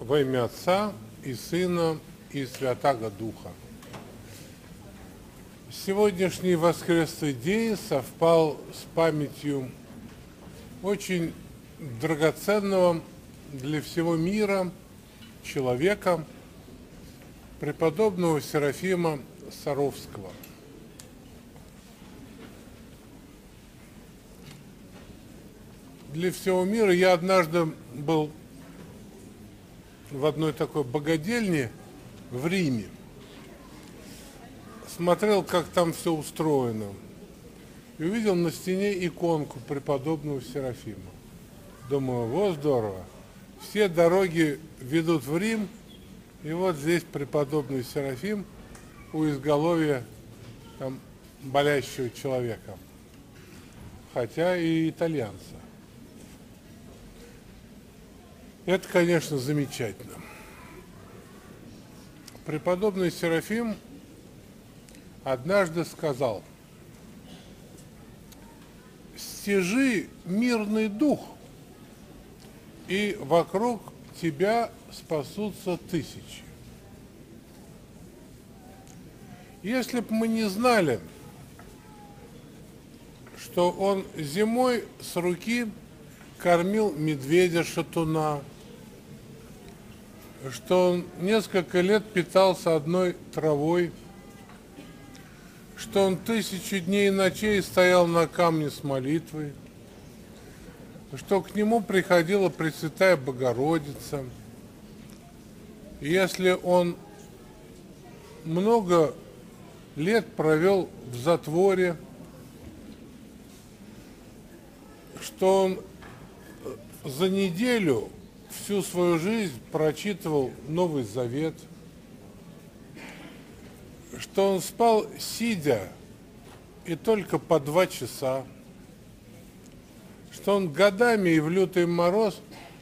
Во имя Отца и Сына и Святаго Духа. Сегодняшний воскресный день совпал с памятью очень драгоценного для всего мира человека, преподобного Серафима Саровского. Для всего мира я однажды был в одной такой богадельне в Риме. Смотрел, как там все устроено. И увидел на стене иконку преподобного Серафима. Думаю, вот здорово. Все дороги ведут в Рим, и вот здесь преподобный Серафим у изголовья там, болящего человека. Хотя и итальянца. Это, конечно, замечательно. Преподобный Серафим однажды сказал, стяжи мирный дух, и вокруг тебя спасутся тысячи. Если бы мы не знали, что он зимой с руки кормил медведя-шатуна, что он несколько лет питался одной травой, что он тысячу дней и ночей стоял на камне с молитвой, что к нему приходила Пресвятая Богородица. Если он много лет провел в затворе, что он за неделю всю свою жизнь прочитывал Новый Завет, что он спал сидя и только по два часа, что он годами и в лютый мороз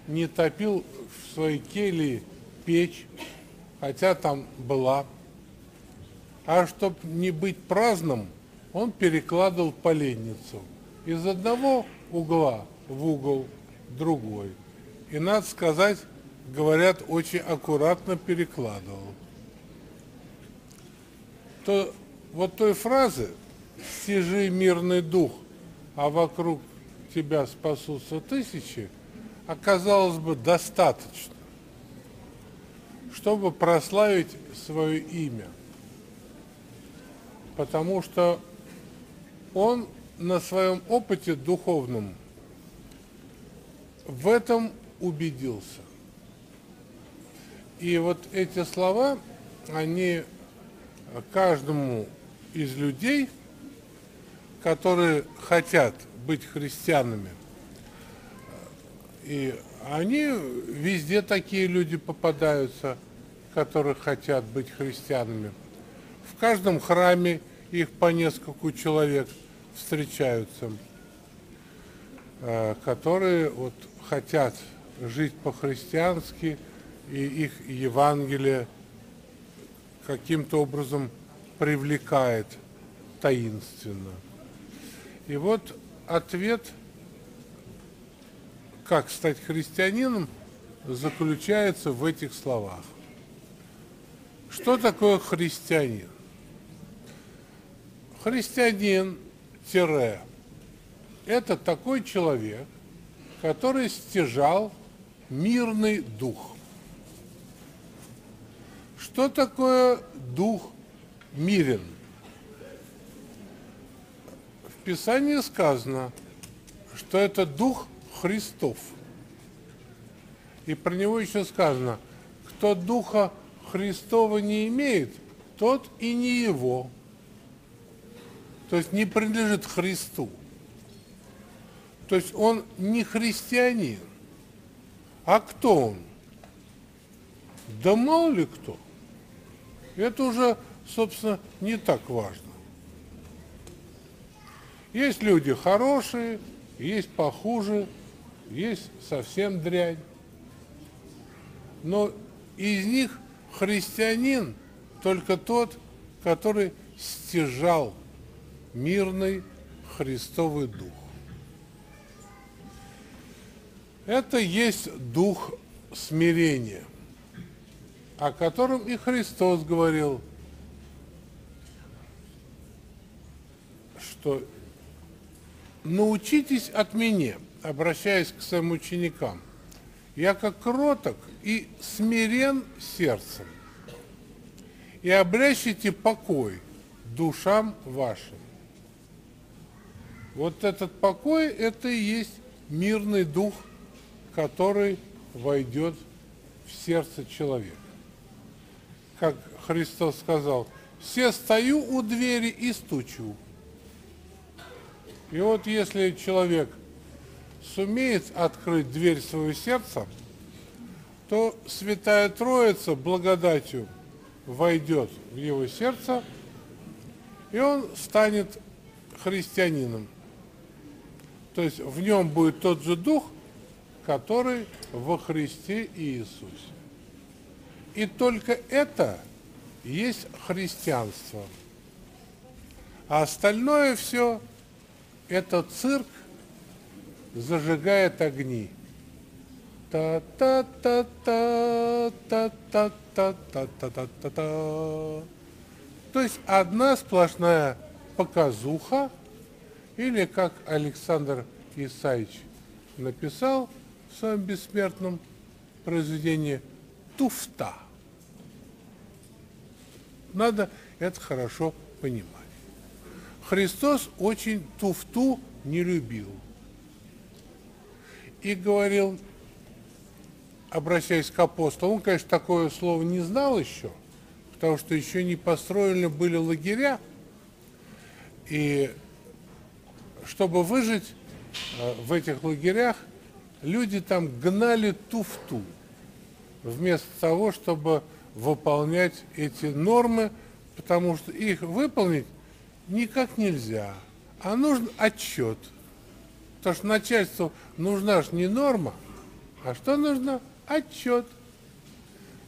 не топил в своей келье печь, хотя там была. А чтобы не быть праздным, он перекладывал поленницу из одного угла в угол другой. И, надо сказать, говорят, очень аккуратно перекладывал. То вот той фразы «стяжи мирный дух, а вокруг тебя спасутся тысячи» оказалось бы достаточно, чтобы прославить свое имя. Потому что он на своем опыте духовном в этом убедился. И вот эти слова, они каждому из людей, которые хотят быть христианами, и они везде такие люди попадаются, которые хотят быть христианами. В каждом храме их по нескольку человек встречаются, э, которые вот хотят жить по-христиански, и их Евангелие каким-то образом привлекает таинственно. И вот ответ, как стать христианином, заключается в этих словах. Что такое христианин? Христианин-это такой человек, который стяжал мирный дух. Что такое дух мирен? В Писании сказано, что это дух Христов. И про него еще сказано, кто духа Христова не имеет, тот и не его. То есть не принадлежит Христу. То есть он не христианин. А кто он? Да мало ли кто. Это уже, собственно, не так важно. Есть люди хорошие, есть похуже, есть совсем дрянь. но из них христианин только тот, который стяжал мирный Христовый Дух. Это есть дух смирения, о котором и Христос говорил, что научитесь от меня, обращаясь к своим ученикам, я как кроток и смирен сердцем, и обрящите покой душам вашим. Вот этот покой, это и есть мирный дух – который войдет в сердце человека. Как Христос сказал, все стою у двери и стучу. И вот если человек сумеет открыть дверь своего сердца, то Святая Троица благодатью войдет в его сердце, и он станет христианином. То есть в нем будет тот же дух, который во Христе Иисусе. И только это есть христианство. А остальное все – это цирк зажигает огни. Та-та-та-та-та-та-та-та-та-та. То есть одна сплошная показуха, или как Александр Исаевич написал – в своем бессмертном произведении туфта. Надо это хорошо понимать. Христос очень туфту не любил. И говорил, обращаясь к апостолу, он, конечно, такое слово не знал еще, потому что еще не построены были лагеря. И чтобы выжить э, в этих лагерях, люди там гнали туфту, вместо того, чтобы выполнять эти нормы, потому что их выполнить никак нельзя, а нужен отчет. Потому что начальству нужна же не норма, а что нужно? Отчет.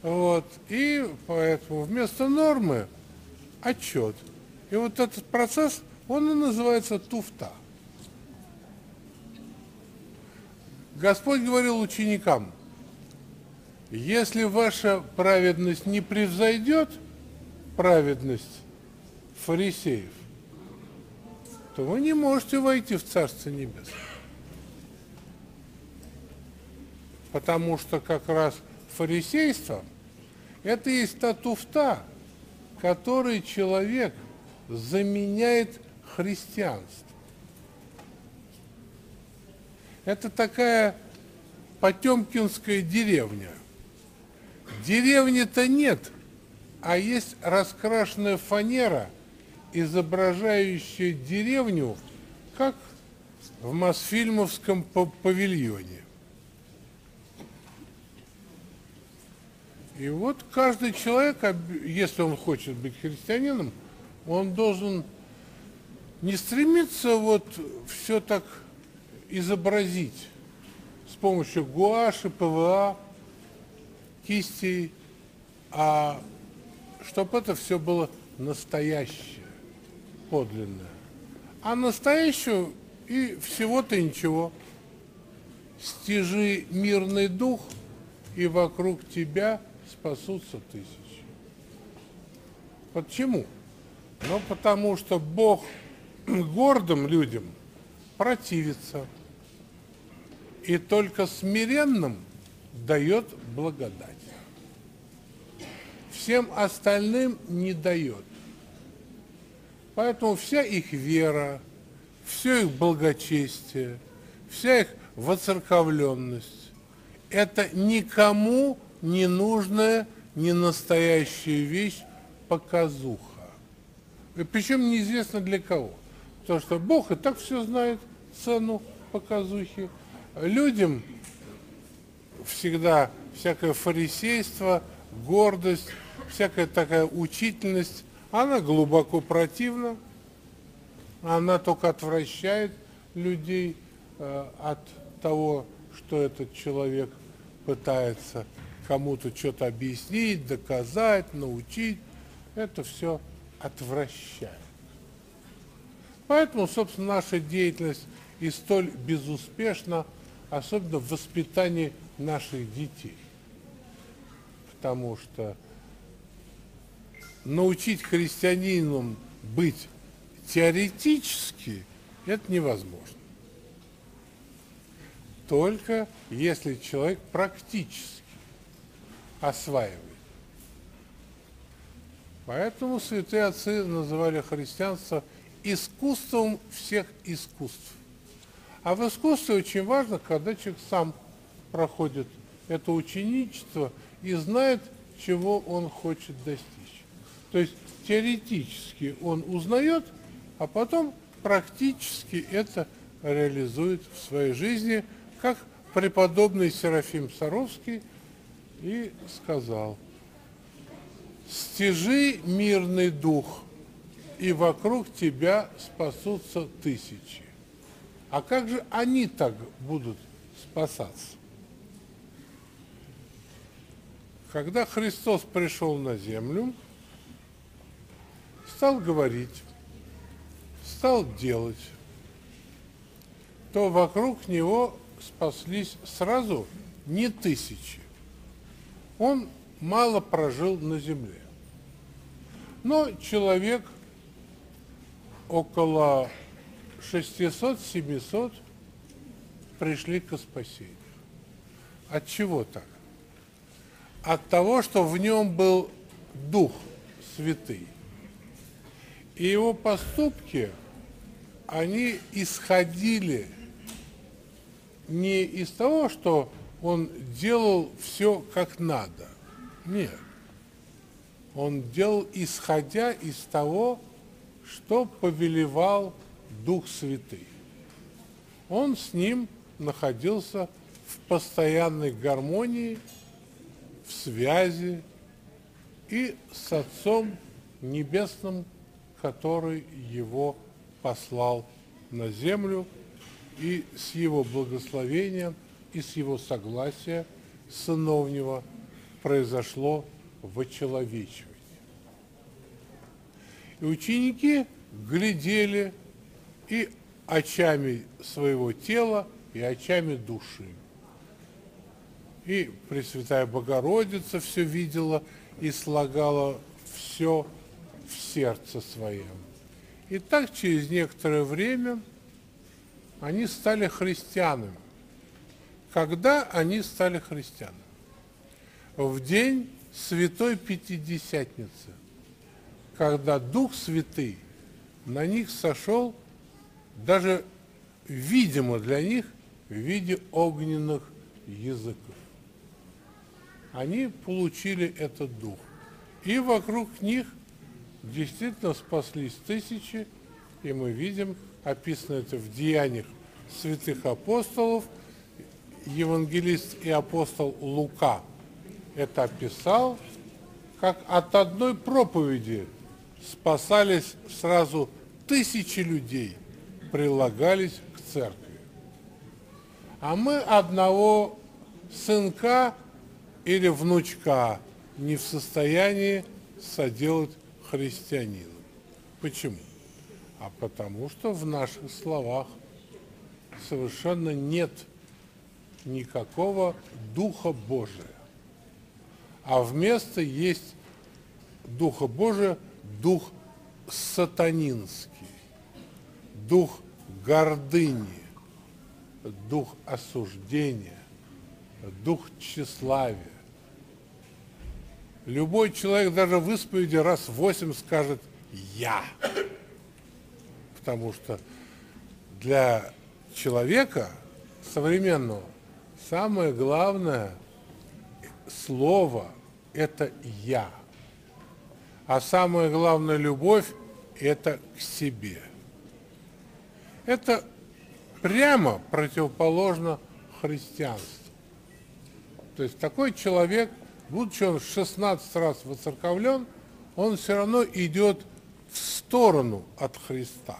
Вот. И поэтому вместо нормы отчет. И вот этот процесс, он и называется туфта. Господь говорил ученикам, если ваша праведность не превзойдет праведность фарисеев, то вы не можете войти в Царство Небесное. Потому что как раз фарисейство – это есть та туфта, который человек заменяет христианство. Это такая потемкинская деревня. Деревни-то нет, а есть раскрашенная фанера, изображающая деревню, как в Мосфильмовском павильоне. И вот каждый человек, если он хочет быть христианином, он должен не стремиться вот все так изобразить с помощью гуаши, ПВА, кистей, а чтобы это все было настоящее, подлинное. А настоящую и всего-то ничего. Стяжи мирный дух, и вокруг тебя спасутся тысячи. Почему? Ну, потому что Бог гордым людям противится – и только смиренным дает благодать. Всем остальным не дает. Поэтому вся их вера, все их благочестие, вся их воцерковленность – это никому не нужная, не настоящая вещь, показуха. Причем неизвестно для кого. Потому что Бог и так все знает, цену показухи – людям всегда всякое фарисейство, гордость, всякая такая учительность, она глубоко противна, она только отвращает людей э, от того, что этот человек пытается кому-то что-то объяснить, доказать, научить. Это все отвращает. Поэтому, собственно, наша деятельность и столь безуспешна, особенно в воспитании наших детей. Потому что научить христианинам быть теоретически это невозможно. Только если человек практически осваивает. Поэтому святые отцы называли христианство искусством всех искусств. А в искусстве очень важно, когда человек сам проходит это ученичество и знает, чего он хочет достичь. То есть теоретически он узнает, а потом практически это реализует в своей жизни, как преподобный Серафим Саровский и сказал, «Стяжи мирный дух, и вокруг тебя спасутся тысячи». А как же они так будут спасаться? Когда Христос пришел на землю, стал говорить, стал делать, то вокруг него спаслись сразу не тысячи. Он мало прожил на земле. Но человек около 600-700 пришли к спасению. От чего так? От того, что в нем был Дух Святый. И его поступки, они исходили не из того, что он делал все как надо. Нет. Он делал, исходя из того, что повелевал Дух Святый. Он с ним находился в постоянной гармонии, в связи и с Отцом Небесным, который его послал на землю, и с его благословения, и с его согласия сыновнего произошло вочеловечивание. И ученики глядели и очами своего тела, и очами души. И Пресвятая Богородица все видела и слагала все в сердце своем. И так через некоторое время они стали христианами. Когда они стали христианами? В день Святой Пятидесятницы, когда Дух Святый на них сошел даже видимо для них в виде огненных языков. Они получили этот дух. И вокруг них действительно спаслись тысячи, и мы видим, описано это в деяниях святых апостолов, евангелист и апостол Лука это описал, как от одной проповеди спасались сразу тысячи людей – прилагались к церкви. А мы одного сынка или внучка не в состоянии соделать христианином. Почему? А потому что в наших словах совершенно нет никакого Духа Божия. А вместо есть Духа Божия, Дух сатанинский, Дух гордыни, дух осуждения, дух тщеславия. Любой человек даже в исповеди раз восемь скажет «я». Потому что для человека современного самое главное слово – это «я». А самая главная любовь – это к себе – это прямо противоположно христианству. То есть такой человек, будучи он 16 раз воцерковлен, он все равно идет в сторону от Христа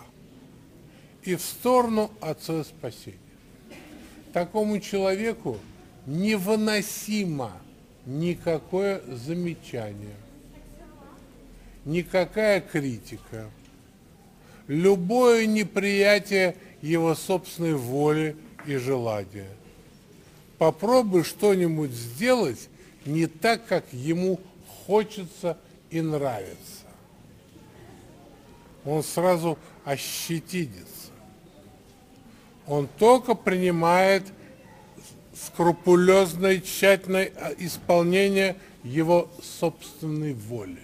и в сторону от своего спасения. Такому человеку невыносимо никакое замечание, никакая критика, любое неприятие его собственной воли и желания. Попробуй что-нибудь сделать не так, как ему хочется и нравится. Он сразу ощетинится. Он только принимает скрупулезное, тщательное э, исполнение его собственной воли.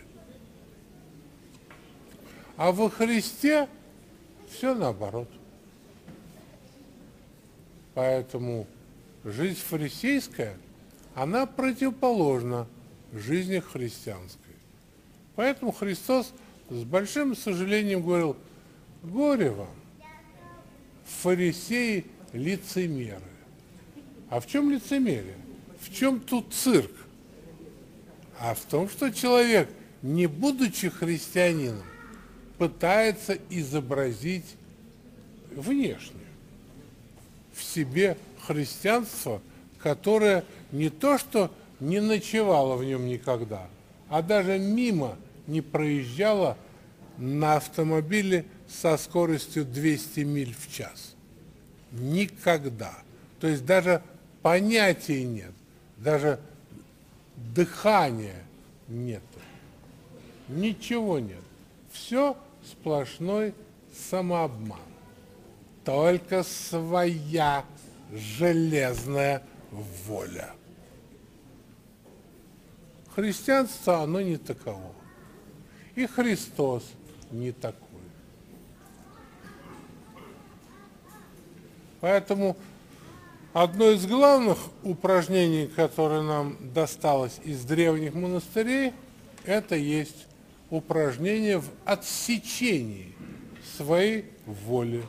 А во Христе все наоборот. Поэтому жизнь фарисейская, она противоположна жизни христианской. Поэтому Христос с большим сожалением говорил, горе вам, фарисеи лицемеры. А в чем лицемерие? В чем тут цирк? А в том, что человек, не будучи христианином, пытается изобразить внешне в себе христианство, которое не то что не ночевало в нем никогда, а даже мимо не проезжало на автомобиле со скоростью 200 миль в час. Никогда. То есть даже понятия нет, даже дыхания нет. Ничего нет. Все сплошной самообман. Только своя железная воля. Христианство, оно не таково. И Христос не такой. Поэтому одно из главных упражнений, которое нам досталось из древних монастырей, это есть упражнение в отсечении своей воли.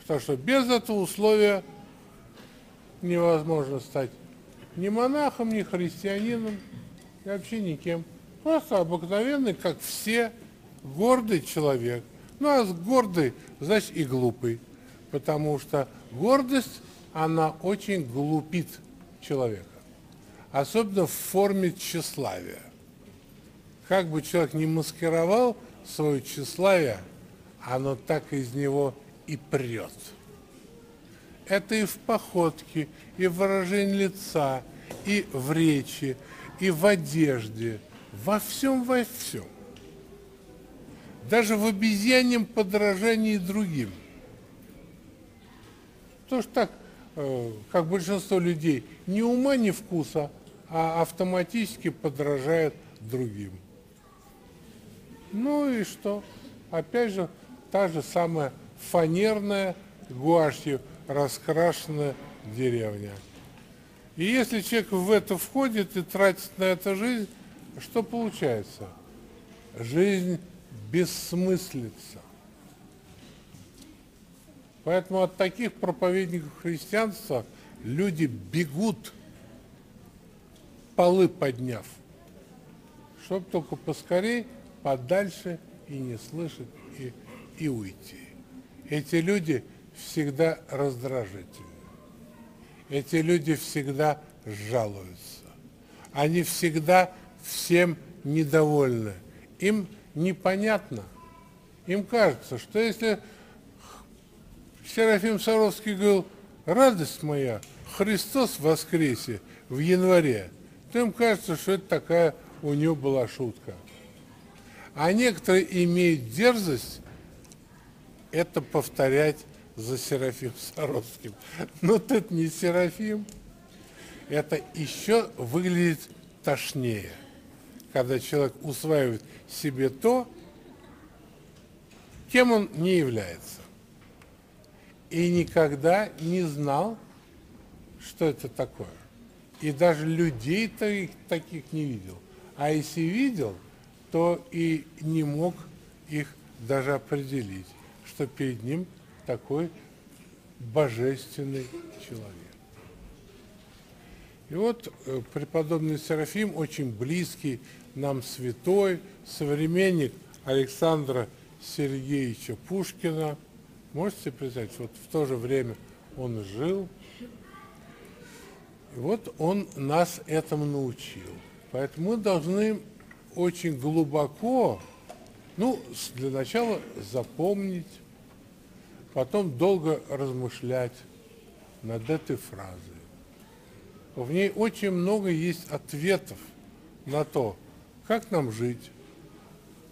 Потому что без этого условия невозможно стать ни монахом, ни христианином, и вообще никем. Просто обыкновенный, как все, гордый человек. Ну, а с гордый, значит, и глупый. Потому что гордость, она очень глупит человека. Особенно в форме тщеславия. Как бы человек не маскировал свое тщеславие, оно так из него и прет. Это и в походке, и в выражении лица, и в речи, и в одежде, во всем, во всем. Даже в обезьяньем подражании другим. То что так, э, как большинство людей, ни ума, ни вкуса, а автоматически подражает другим. Ну и что? Опять же, та же самая фанерная гуашью раскрашенная деревня. И если человек в это входит и тратит на это жизнь, что получается? Жизнь бессмыслица. Поэтому от таких проповедников христианства люди бегут, полы подняв, чтобы только поскорей, подальше и не слышать, и, и уйти. Эти люди всегда раздражительны. Эти люди всегда жалуются. Они всегда всем недовольны. Им непонятно. Им кажется, что если Серафим Саровский говорил, радость моя, Христос воскресе в январе, то им кажется, что это такая у него была шутка. А некоторые имеют дерзость это повторять за Серафим Саровским. Но тут не Серафим. Это еще выглядит тошнее, когда человек усваивает себе то, кем он не является. И никогда не знал, что это такое. И даже людей таких, таких не видел. А если видел, то и не мог их даже определить, что перед ним такой божественный человек. И вот э, преподобный Серафим, очень близкий нам святой, современник Александра Сергеевича Пушкина. Можете представить, вот в то же время он жил. И вот он нас этому научил. Поэтому мы должны очень глубоко, ну, для начала запомнить, потом долго размышлять над этой фразой. В ней очень много есть ответов на то, как нам жить,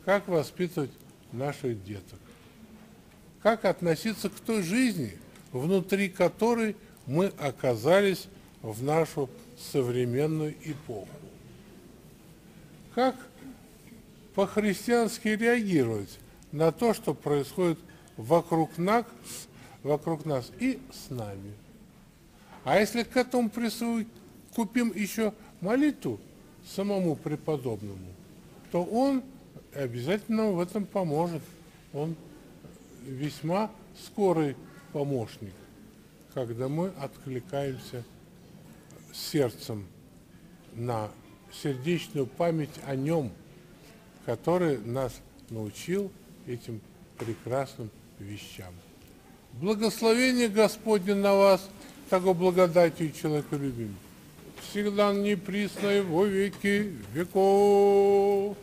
как воспитывать наших деток, как относиться к той жизни, внутри которой мы оказались в нашу современную эпоху. Как по-христиански реагировать на то, что происходит вокруг нас, вокруг нас и с нами. А если к этому купим еще молитву самому преподобному, то он обязательно в этом поможет. Он весьма скорый помощник, когда мы откликаемся сердцем на сердечную память о нем, который нас научил этим прекрасным вещам. Благословение Господне на вас, того благодатью человеколюбим, всегда неприсно во веки веков.